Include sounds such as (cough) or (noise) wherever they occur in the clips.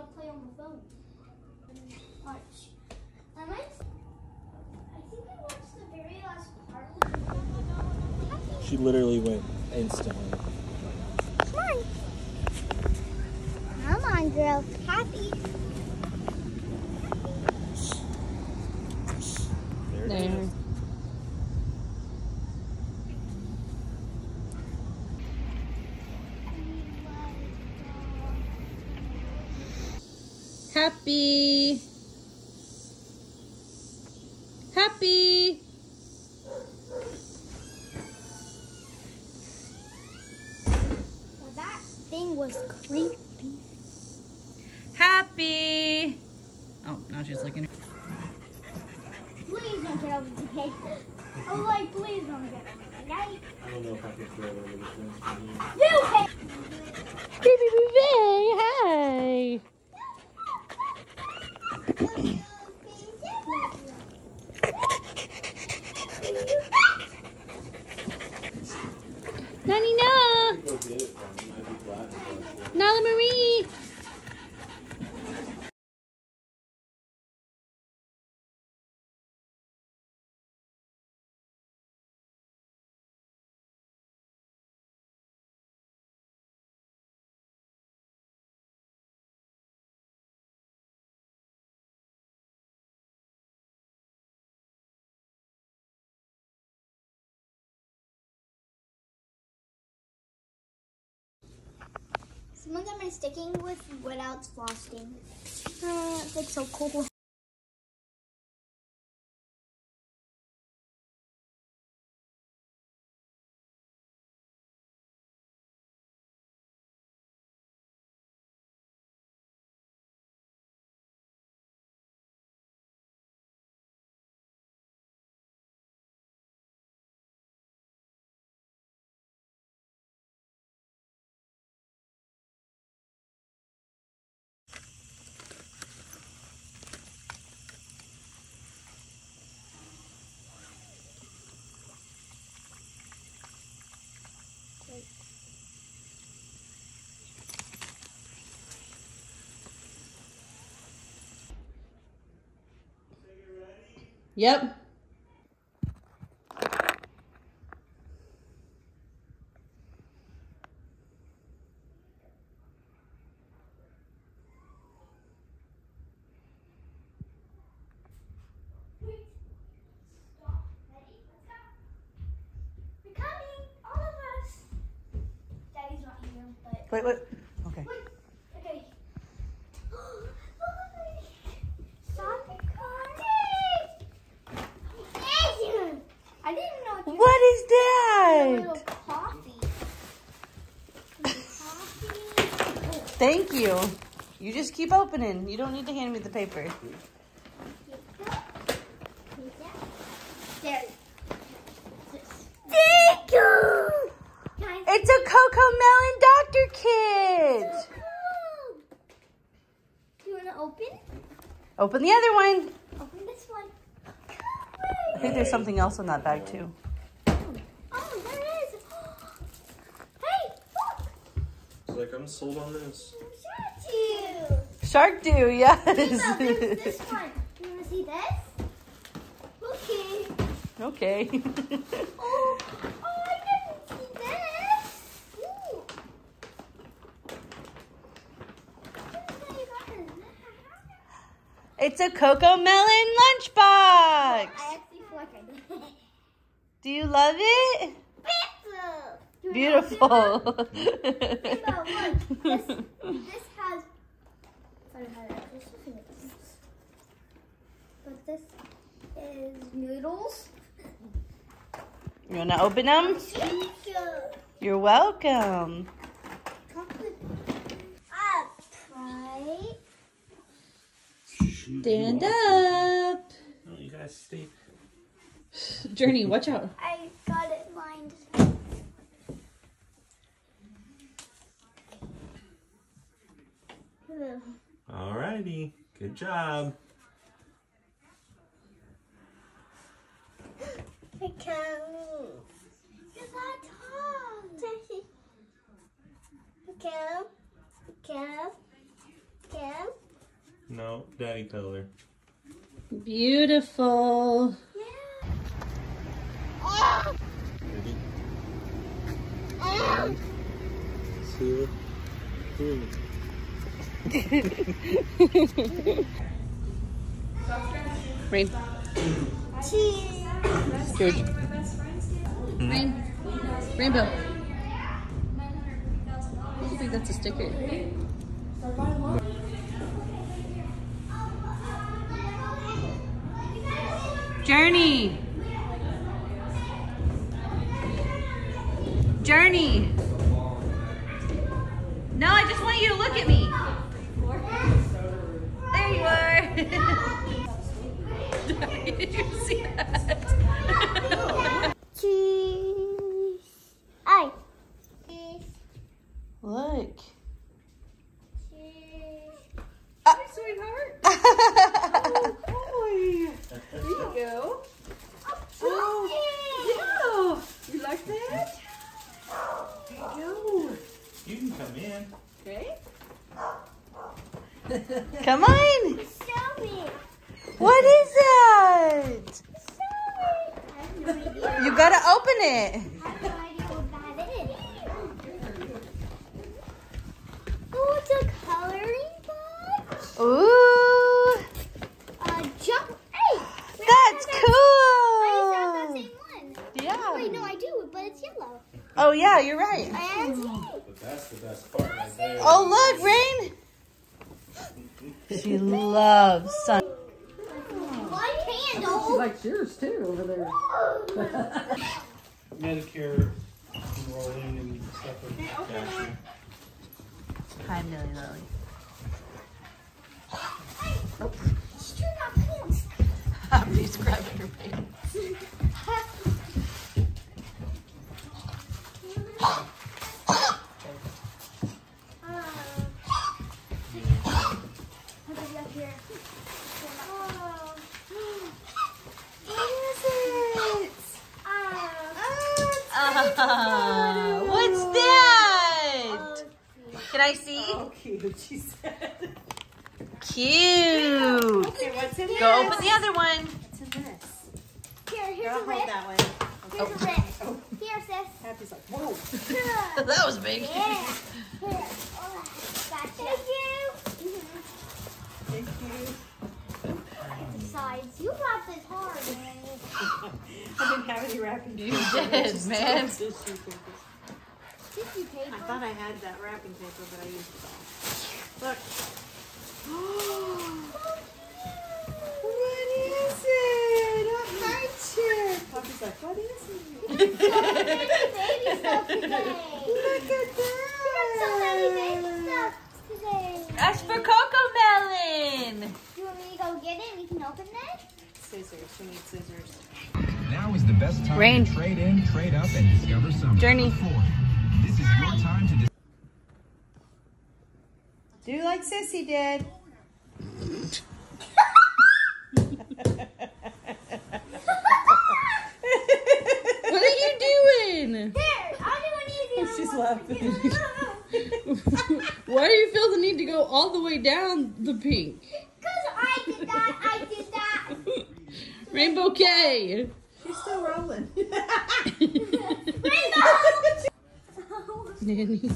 on the phone. Watch. I might. I think I watched the very last part. She literally went instantly. Come on. Come on, girl. Happy. Happy. Of them are sticking with without frosting. Uh, it's like so cool. Yep. We're coming, all of us. Daddy's not here, but Wait, wait. Okay. okay. Sonic I didn't know. What is A that? little coffee. Coffee. Thank you. You just keep opening. You don't need to hand me the paper. There. Thank you. It's a Cocoa Melon Doctor Kit. Do you want to open? Open the other one. Open this one. I think there's something else in that bag too. Oh, there is. (gasps) Hey, look. It's like I'm sold on this. Shark do, yes. there's this one. You want to see this? Okay. okay. Oh, oh, I didn't see this. Ooh. it's a CoComelon lunchbox. Oh, I actually feel like I. Do you love it? You Beautiful. look. This, this has. I don't know how to- this is- But this is noodles. You want to open them? Pizza. You're welcome. Chocolate. Upright. Stand up. Oh, you guys stay. (laughs) Journey, watch out. I got it lined. Ugh. Alrighty. Good job. I can't. It's not tall. No, daddy color. Beautiful. Ready? Two, three. Rain. Cheese. George. Rain. Rainbow. I don't think that's a sticker. Journey. Journey. No, I just want you to look at me. There you are. (laughs) Did you see that? Oh, (laughs) Oh, cute, she said. Cute. Okay, what's in Go open the other one. What's in this? Here, here's Girl, a hold wrist. that one. Here's a oh. wrist. (laughs) Oh. Here, sis. Happy's like, whoa. (laughs) That was big. Yeah. Here. Oh, gotcha. Thank you. Mm-hmm. Thank you. Besides, you wrapped this hard, man. (laughs) I didn't have any wrapping You did, man. Tissue paper. Tissue paper. I thought I had that wrapping paper, but I used it all. Look. (gasps) what is it? A high chair. Poppy's like, what is it? so many baby stuff today. Look at So many baby that. stuff today. That's for Coco Melon. You want me to go get it? We can open it. Scissors. We need scissors. Now is the best time Rain. to trade in, trade up, and discover summer. Journey. Ford. This is your time to dis- Do like Sissy did. What are you doing? Here, I'll do an easy. She's laughing. Why do you feel the need to go all the way down the pink? Because I did that, I did that. Rainbow K. She's still rolling. (laughs) Rainbow! (laughs) Nanny.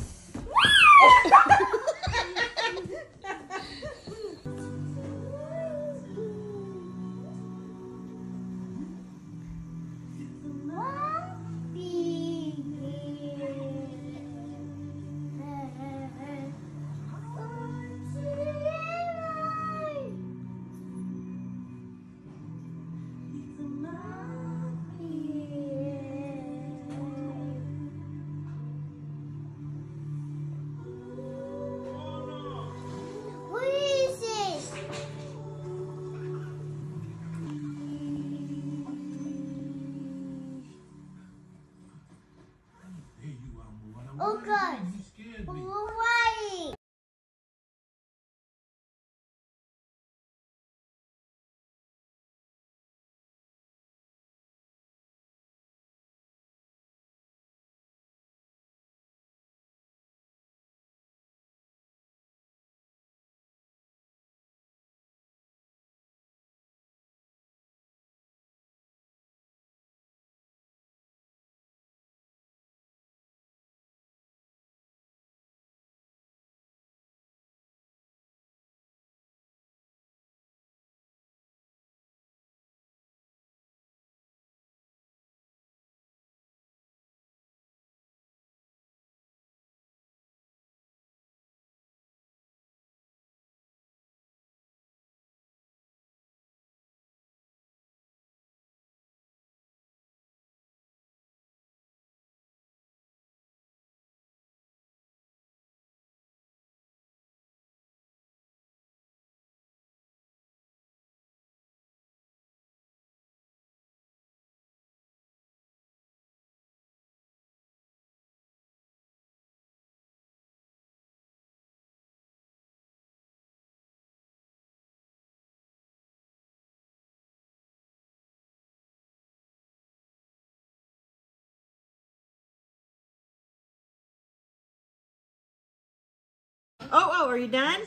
Oh, oh, are you done?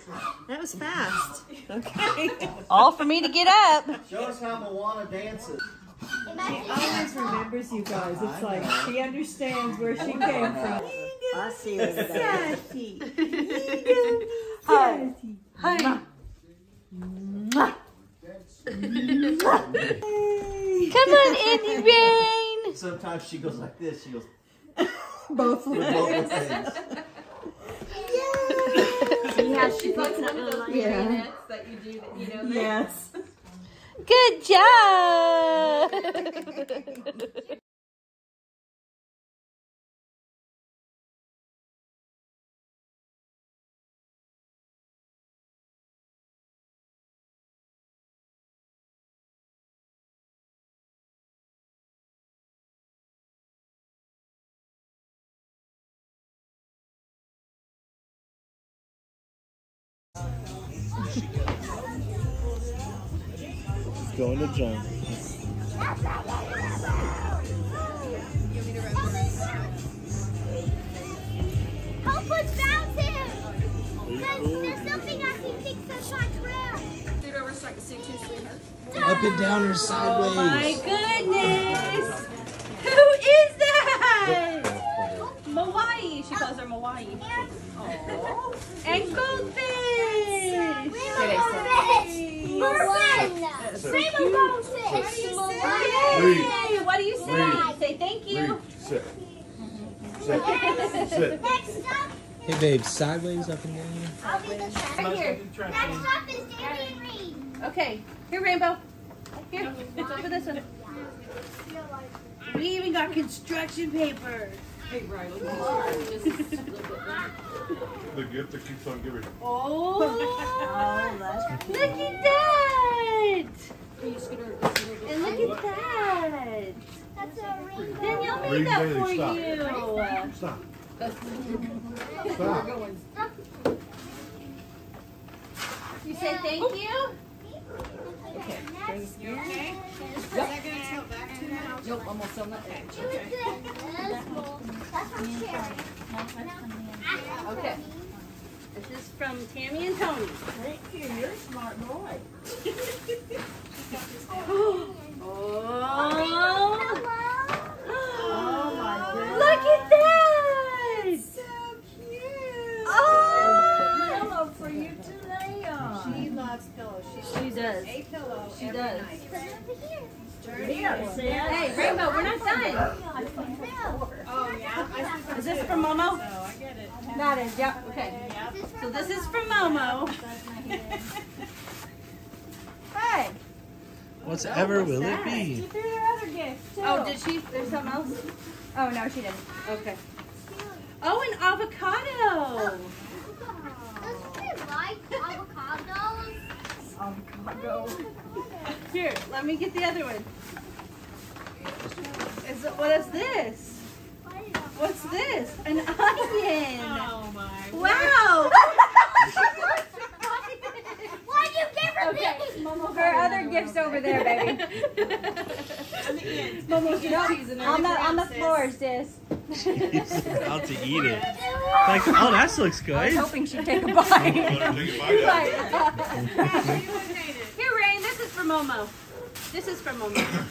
That was fast. Okay. (laughs) All for me to get up. Show us how Moana dances. She always remembers you guys. It's like she understands where she came from. I see what it is. Sassy. Hi. Hi. Come on, Andy (laughs) Rain. Sometimes she goes like this. She goes Both with both her hands. (laughs) Yeah, (laughs) she It's like one of those Yeah. marionettes that you do that you know that Yes. Good job. (laughs) Going to jump. Help us! There's, there's something I can fix that's not true. Scoot over so I can see too, sweetheart. Up and down or sideways. Oh my goodness. Who is that? Hawaii. She calls her Hawaii. And goldfish. Rainbow goldfish! Yay. What do you say? Say thank you. Sit. Sit. Sit. Next up, Hey, babe, sideways, up and down. I'll be the chef. Right here. Next up is Damien Reed. Okay. Here, Rainbow. Here. Let's open this one. We even got construction paper. Hey, right. Just a little bit. The gift that keeps on giving. Oh, oh look at that! Can you scoot over? scoot over? And look at that! That's a rainbow. Danielle made Reed, that Bailey, for stop. you. Stop. We're Stop. going. You say thank you? Next, Nope, almost on that. do it this. That's from Sherry. Okay. This is from Tammy and Tony. Thank you. You're a smart boy. Oh! Oh my goodness. Look at that! So cute. Oh! Pillow for you to lay on. She loves pillows. She She does. a pillow She every does. night. Put it over here. Here, see it? Hey, Rainbow, we're not done. Oh yeah. Is this from Momo? so. I get it. That is, yep. Okay. So this is from Momo. Hey. Whatever will it She be? threw her other gift too. Oh, did she? There's something else? Oh, no, she didn't. Okay. Oh, an avocado. Doesn't it like avocados? Avocado. Here, let me get the other one. Is it, what is this? What's this? An onion. Oh my. Wow. (laughs) Why'd you give her Okay. this? Her other gifts over there, baby. Momo's (laughs) cheese on the on the floor, sis. (laughs) He's about to eat it. Like, oh, that looks good. I was hoping she'd take a bite. Here, Rain, this is for Momo. This is for Momo.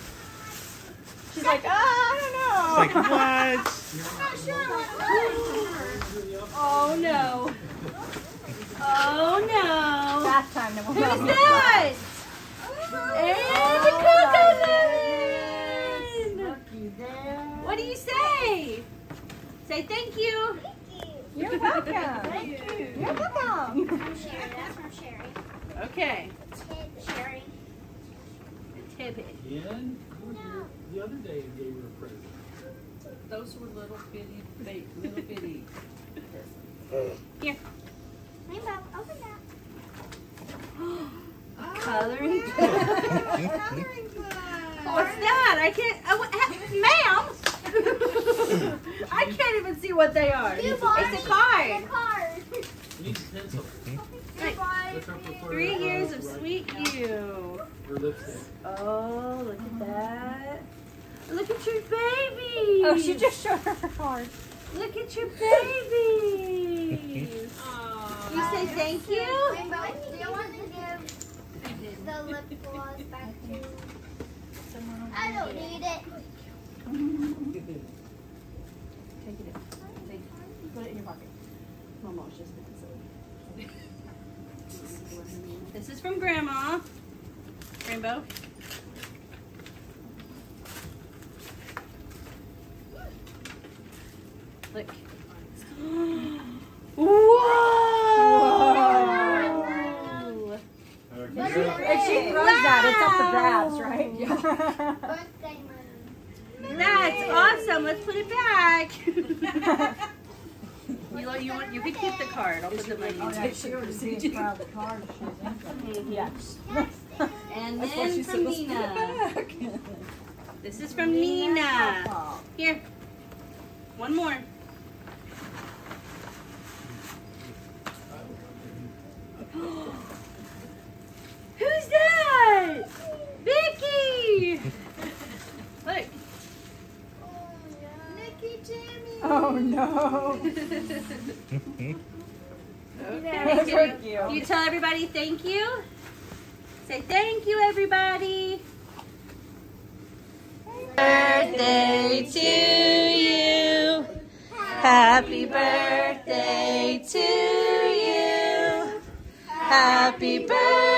She's like, oh, I Like, what? I'm not sure what Oh, no. Oh, no. Bath time, then we'll Who's that? And the oh, coconut. Looky there. What do you say? Say thank you. You're welcome. Thank you. You're welcome. From Sherry. That's from Sherry. Okay. Kid Sherry. Tippet. Yen, the other day you gave her a present. Those were little bitty, ba- little bitty. (laughs) Rainbow, open that. (gasps) Oh, Coloring. Coloring book. What's that? I can't. Uh, what, ha- ma'am. I can't even see what they are. You It's a me card. The card. Needs a pencil. You bought Look up before Three years of sweet you. Her lipstick. Oh, look at that. Look at your baby. Oh, she just showed her card. Look at your babies. you say thank you? Rainbow, do you want to give the lip gloss back to? I don't need it. Take it in. Take it. Put it in your pocket. Momo's just being silly. This is from Grandma. Rainbow. Look. Whoa! If she throws that, it's up for grabs, right? Birthday money. That's awesome. Let's put it back. you, you, want, you can keep the card. I'll put the money in. Yes. And That's why then she said, from let's put Nina. back. This is from Nina. Here. One more. (gasps) Who's that? Vicky! (laughs) Look. Oh, Nicky Jamie. Oh no. (laughs) Okay. Thank You, you. you tell everybody thank you. Say thank you, everybody. Birthday to you. Happy birthday to you. Happy birthday,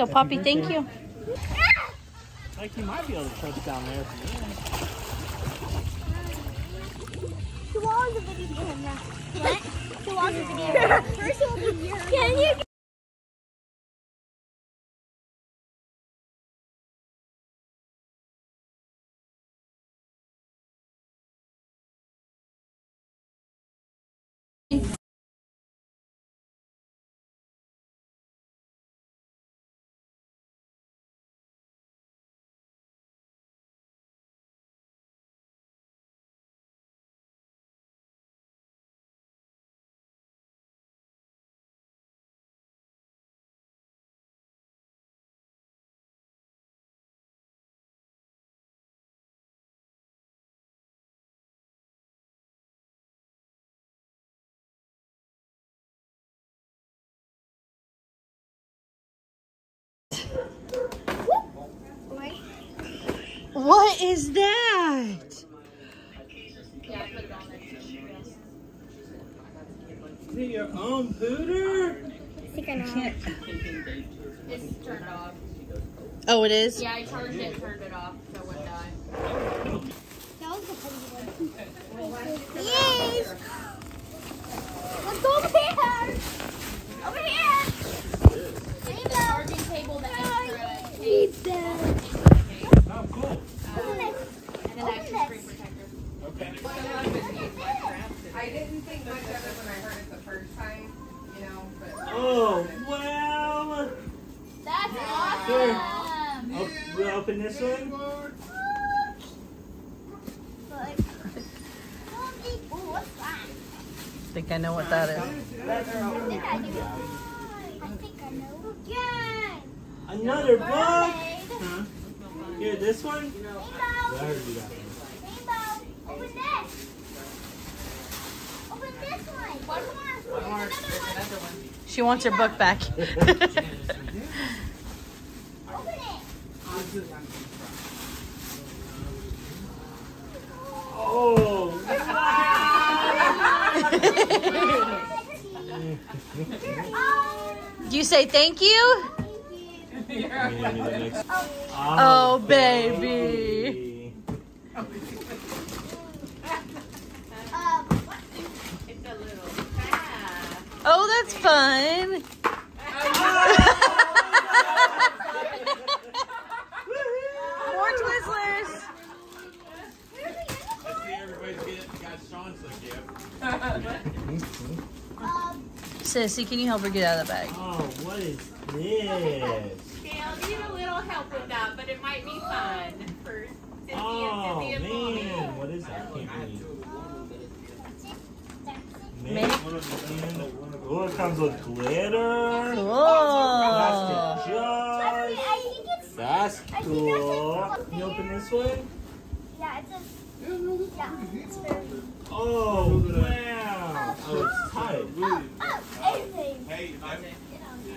Tell Poppy thank you. Like you might be able to touch down there. Who owns the video? What? Who owns the video game? First will be you. Can you? What is that? Is it your own pooter? I think I know. It's turned off. Oh, it is? Yeah, I charged it, turned it off, so it wouldn't die. That was the funny one. Yes! Let's go over here! Over here! Rainbow! Charging cable, the extra Need them. Oh, cool. Open this. and an Open extra screen this. protector. Okay. I didn't think much of it when I heard it the first time, you know, but. Oh, wow. That's Here. awesome. Oh, we'll open this one. Look. Ooh, what's that? I think I know what that is. I think I do. I think I know. Again! Another book. Huh? Here, this one. Rainbow! I already. Rainbow! Open this! Open this one! One more! There's another one! She wants her book back. (laughs) (laughs) Open it! Oh. Oh! Do you say thank you? Oh, (laughs) Oh, baby. Um, It's a little fast. Oh, that's fun. More Twizzlers. Let's see everybody's get, got Sean's gift. (laughs) um, Sissy, can you help her get out of the bag? Oh, what is this? (laughs) Okay, I'll need a little help with that, but it might be fun for Cynthia, Oh Cynthia and Mommy. man, what is that? I can't read. Oh, it comes with glitter. Cool. Plastic jars. That's cool. Can you open this one? yeah, it's a yeah, it's very Oh, wow. Oh, it's tight. oh oh everything. Hey, that,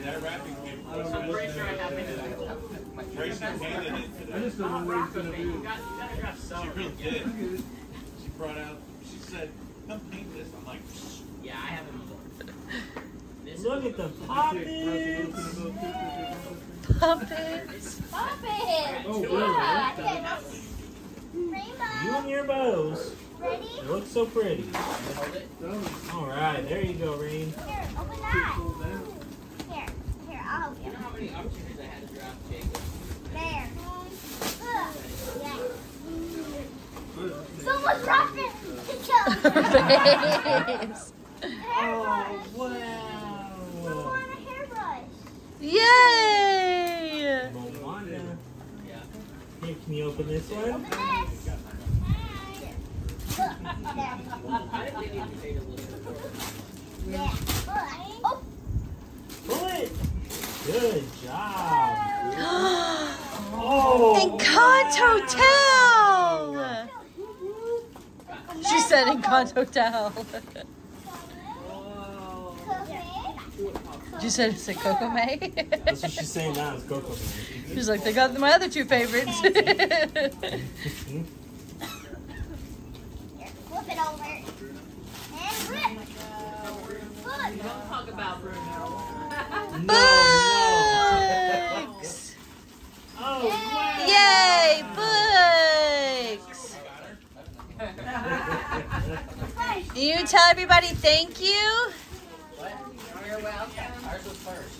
that wrapping. I'm pretty sure I have Tracy handed it to I them. just don't know what he's gonna do. She really did. She brought out, she said, come paint this. I'm like, Yeah, I haven't. Look at the poppets. Puppets. Pop. Oh, Yeah, really? You and your bows. Ready? It looks so pretty. All right, there you go, Rain. Here, open that. Here, here, I'll help You you. know how many opportunities I had to draft Jacob? There. Ugh. Yeah. Someone dropped it. Good job. Babes. Hairbrush. wow. Someone want a hairbrush. Yay! Moana. Yeah. Here, can you open this Open one? this. Good job. Oh. Encanto Hotel! She said Encanto Hotel. You said it's a Coco May? That's what she's saying now. It's Coco Man. She's like, they got my other two favorites. (laughs) Here, flip it over. And rip. Look. Don't talk about Bruno. No, no. Books! Oh, wow. Yay, books! You tell everybody thank you. You're welcome. Ours was first.